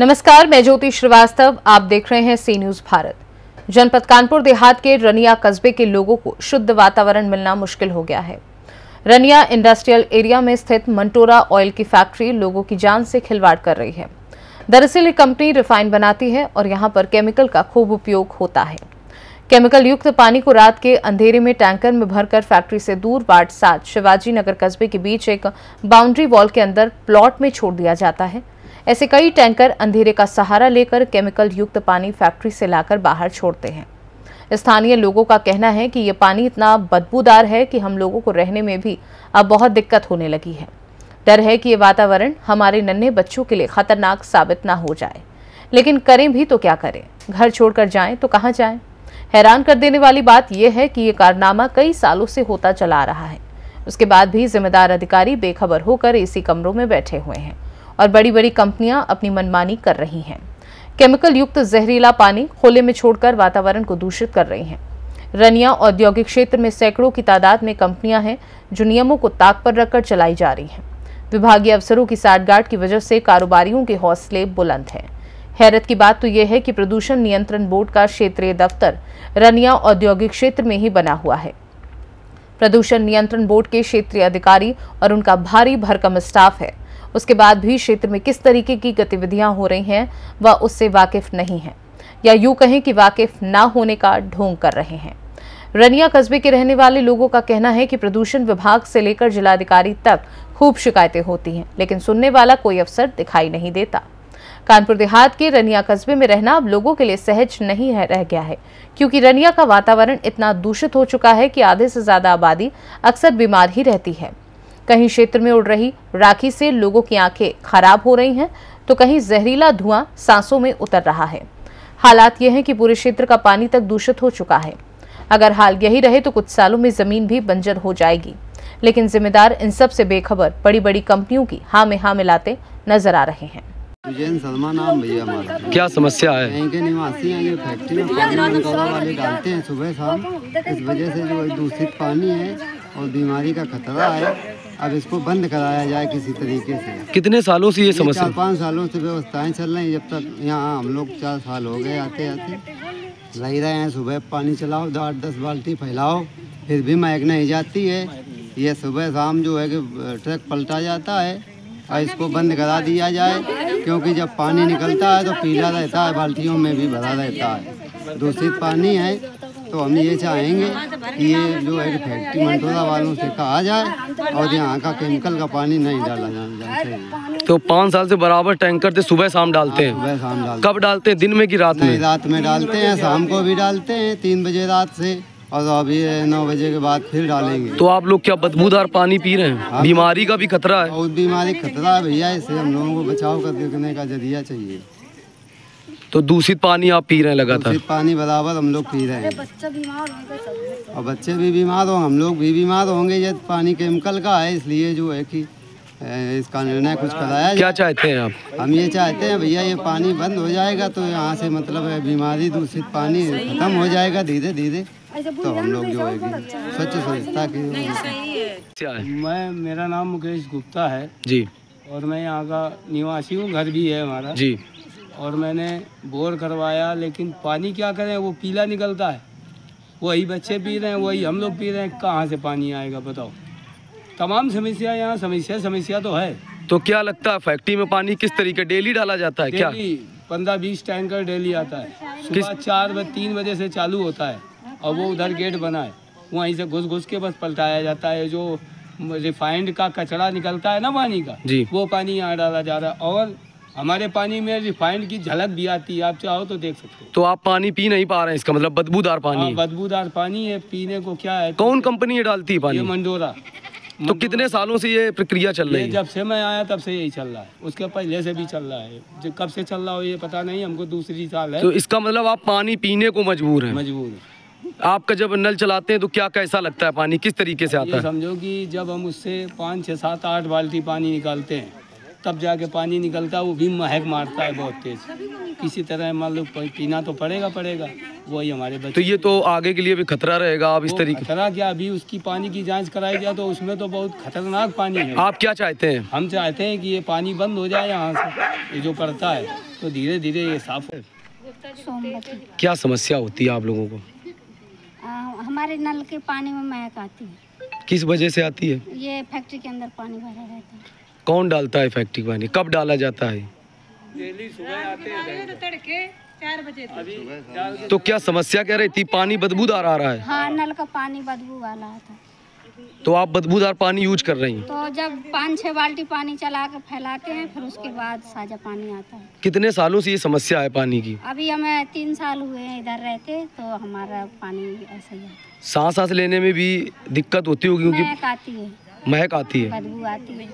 नमस्कार, मैं ज्योति श्रीवास्तव, आप देख रहे हैं सी न्यूज़ भारत। जनपद कानपुर देहात के रनिया कस्बे के लोगों को शुद्ध वातावरण मिलना मुश्किल हो गया है। रनिया इंडस्ट्रियल एरिया में स्थित मंटोरा ऑयल की फैक्ट्री लोगों की जान से खिलवाड़ कर रही है। दरअसल, ये कंपनी रिफाइन बनाती है और यहाँ पर केमिकल का खूब उपयोग होता है। केमिकल युक्त पानी को रात के अंधेरे में टैंकर में भरकर फैक्ट्री से दूर वार्ड सात शिवाजी नगर कस्बे के बीच एक बाउंड्री वॉल के अंदर प्लॉट में छोड़ दिया जाता है। ऐसे कई टैंकर अंधेरे का सहारा लेकर केमिकल युक्त पानी फैक्ट्री से लाकर बाहर छोड़ते हैं। स्थानीय लोगों का कहना है कि ये पानी इतना बदबूदार है कि हम लोगों को रहने में भी अब बहुत दिक्कत होने लगी है। डर है कि ये वातावरण हमारे नन्हे बच्चों के लिए खतरनाक साबित ना हो जाए। लेकिन करें भी तो क्या करें? घर छोड़कर जाएँ तो कहाँ जाएँ? हैरान कर देने वाली बात यह है कि ये कारनामा कई सालों से होता चला रहा है। उसके बाद भी जिम्मेदार अधिकारी बेखबर होकर इसी कमरों में बैठे हुए हैं। और बड़ी बड़ी कंपनियाँ अपनी मनमानी कर रही हैं। केमिकल युक्त जहरीला पानी खोले में छोड़कर वातावरण को दूषित कर रही हैं। रनिया औद्योगिक क्षेत्र में सैकड़ों की तादाद में कंपनियाँ हैं जो नियमों को ताक पर रखकर चलाई जा रही हैं। विभागीय अफसरों की साठगांठ की वजह से कारोबारियों के हौसले बुलंद हैं। हैरत की बात तो यह है कि प्रदूषण नियंत्रण बोर्ड का क्षेत्रीय दफ्तर रनिया औद्योगिक क्षेत्र में ही बना हुआ है। प्रदूषण नियंत्रण बोर्ड के क्षेत्रीय अधिकारी और उनका भारी भरकम स्टाफ है। उसके बाद भी क्षेत्र में किस तरीके की गतिविधियाँ हो रही हैं, वह उससे वाकिफ नहीं है, या यूँ कहें कि वाकिफ ना होने का ढोंग कर रहे हैं। रनिया कस्बे के रहने वाले लोगों का कहना है कि प्रदूषण विभाग से लेकर जिलाधिकारी तक खूब शिकायतें होती हैं, लेकिन सुनने वाला कोई अफसर दिखाई नहीं देता। कानपुर देहात के रनिया कस्बे में रहना अब लोगों के लिए सहज नहीं है, रह गया है, क्योंकि रनिया का वातावरण इतना दूषित हो चुका है कि आधे से ज़्यादा आबादी अक्सर बीमार ही रहती है। कहीं क्षेत्र में उड़ रही राखी से लोगों की आँखें खराब हो रही हैं तो कहीं जहरीला धुआँ सांसों में उतर रहा है। हालात यह है कि पूरे क्षेत्र का पानी तक दूषित हो चुका है। अगर हाल यही रहे तो कुछ सालों में ज़मीन भी बंजर हो जाएगी। लेकिन जिम्मेदार इन सबसे बेखबर बड़ी बड़ी कंपनियों की हाँ में हाँ मिलाते नज़र आ रहे हैं। नाम भैया हमारा। क्या समस्या है? यहीं के निवासी हैं ये फैक्ट्री में पानी निकलवा वाले डालते हैं सुबह शाम इस वजह से जो दूषित पानी है और बीमारी का खतरा है। अब इसको बंद कराया जाए किसी तरीके से। कितने सालों से ये समस्या? चार पाँच सालों से व्यवस्थाएँ चल रही हैं जब तक यहाँ हम लोग चार साल हो गए आते आते लग रहे हैं सुबह पानी चलाओ दो आठ दस बाल्टी फैलाओ फिर भी महक नहीं जाती है। ये सुबह शाम जो है कि ट्रक पलटा जाता है और इसको बंद करा दिया जाए क्योंकि जब पानी निकलता है तो पीला रहता है बाल्टियों में भी भरा रहता है। दूषित पानी है तो हम ये चाहेंगे कि ये जो है फैक्ट्री मंटोला वालों से कहा जाए और यहाँ का केमिकल का पानी नहीं डाला जाना चाहिए। तो पाँच साल से बराबर टैंकर से सुबह शाम डालते हैं। सुबह शाम डालते कब डालते हैं? दिन में कि रात में? रात में डालते हैं शाम को भी डालते हैं तीन बजे रात से और अभी नौ बजे के बाद फिर डालेंगे। तो आप लोग क्या बदबूदार पानी पी रहे हैं? बीमारी का भी खतरा है। बहुत बीमारी खतरा है भैया इससे हम लोगों को बचाव कर देखने का ज़रिया चाहिए। तो दूषित पानी आप पी रहे हैं लगातार? दूषित पानी बराबर हम लोग पी रहे हैं। और बच्चे भी बीमार हो हम लोग भी बीमार होंगे ये पानी केमिकल का है इसलिए जो है कि इसका निर्णय कुछ कराया क्या चाहते हैं आप? हम ये चाहते हैं भैया ये पानी बंद हो जाएगा तो यहाँ से मतलब बीमारी दूषित पानी खत्म हो जाएगा धीरे धीरे तो हम लोग जो है कि स्वच्छ स्वच्छता की मैं मेरा नाम मुकेश गुप्ता है। जी। और मैं यहाँ का निवासी हूँ घर भी है हमारा। जी। और मैंने बोर करवाया लेकिन पानी क्या करें वो पीला निकलता है। वही बच्चे पी रहे हैं वही हम लोग पी रहे हैं। कहाँ से पानी आएगा बताओ। तमाम समस्या यहाँ समस्या समस्या तो है। तो क्या लगता है फैक्ट्री में पानी किस तरीके डेली डाला जाता है क्या? पंद्रह बीस टैंकर डेली आता है। सुबह चार बजे तीन बजे से चालू होता है और वो उधर गेट बना है। वहीं से घुस घुस के बस पलटाया जाता है। जो रिफाइंड का कचरा निकलता है ना पानी का जी। वो पानी यहाँ डाला जा रहा है। और हमारे पानी में रिफाइंड की झलक भी आती है आप चाहो तो देख सकते हो। तो आप पानी पी नहीं पा रहे हैं इसका मतलब बदबूदार पानी हाँ। बदबूदार पानी है पीने को क्या है? कौन कंपनी ये डालती है ये पानी मंडोरा। तो कितने सालों से ये प्रक्रिया चल रही है? जब से मैं आया तब से यही चल रहा है। उसके पहले से भी चल रहा है। जो कब से चल रहा हो ये पता नहीं हमको दूसरी साल है। तो इसका मतलब आप पानी पीने को मजबूर हैं। मजबूर आपका जब नल चलाते हैं तो क्या कैसा लगता है पानी? किस तरीके से आता ये है? समझो कि जब हम उससे पाँच छः सात आठ बाल्टी पानी निकालते हैं तब जाके पानी निकलता है वो भी महक मारता है बहुत तेज। किसी तरह मान लो पीना तो पड़ेगा पड़ेगा। वही हमारे बच्चे तो ये तो आगे के लिए भी खतरा रहेगा आप इस तरीके खतरा क्या अभी उसकी पानी की जाँच कराई जाए तो उसमें तो बहुत खतरनाक पानी है। आप क्या चाहते हैं? हम चाहते हैं कि ये पानी बंद हो जाए यहाँ से ये जो पड़ता है। तो धीरे धीरे ये साफ़ हो क्या समस्या होती है आप लोगों को? आ, हमारे नल के पानी में महक आती है। किस वजह से आती है? ये फैक्ट्री के अंदर पानी भरा रहता है। कौन डालता है फैक्ट्री पानी? कब डाला जाता है? डेली सुबह आते हैं तो क्या समस्या क्या रहती पानी बदबूदार आ रहा है। हाँ नल का पानी बदबू वाला आता है तो आप बदबूदार पानी यूज़ कर रही हैं? तो जब पाँच छः बाल्टी पानी चला के फैलाते हैं फिर उसके बाद साजा पानी आता है। कितने सालों से ये समस्या है पानी की? अभी हमें तीन साल हुए हैं इधर रहते तो हमारा पानी ऐसा ही आता है। सांस सांस लेने में भी दिक्कत होती होगी क्योंकि महक आती है। महक आती है। बदबू आती है।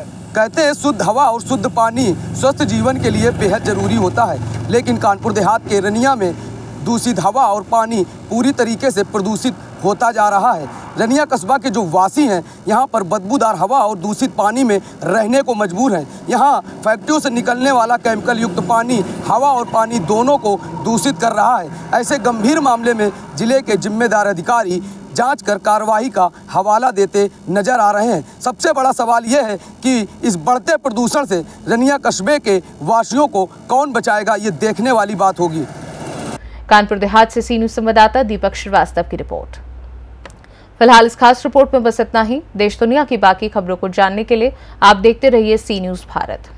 कहते हैं, शुद्ध हवा और शुद्ध पानी स्वस्थ जीवन के लिए बेहद ज़रूरी होता है। लेकिन कानपुर देहात के रनिया में दूषित हवा और पानी पूरी तरीके से प्रदूषित होता जा रहा है। रनिया कस्बा के जो वासी हैं, यहाँ पर बदबूदार हवा और दूषित पानी में रहने को मजबूर हैं। यहाँ फैक्ट्रियों से निकलने वाला केमिकल युक्त पानी, हवा और पानी दोनों को दूषित कर रहा है। ऐसे गंभीर मामले में ज़िले के जिम्मेदार अधिकारी जाँच कर कार्रवाई का हवाला देते नज़र आ रहे हैं। सबसे बड़ा सवाल यह है कि इस बढ़ते प्रदूषण से रनिया कस्बे के वासियों को कौन बचाएगा, ये देखने वाली बात होगी। कानपुर देहात से सी न्यूज़ संवाददाता दीपक श्रीवास्तव की रिपोर्ट। फ़िलहाल इस खास रिपोर्ट में बस इतना ही। देश दुनिया की बाकी खबरों को जानने के लिए आप देखते रहिए सी न्यूज़ भारत।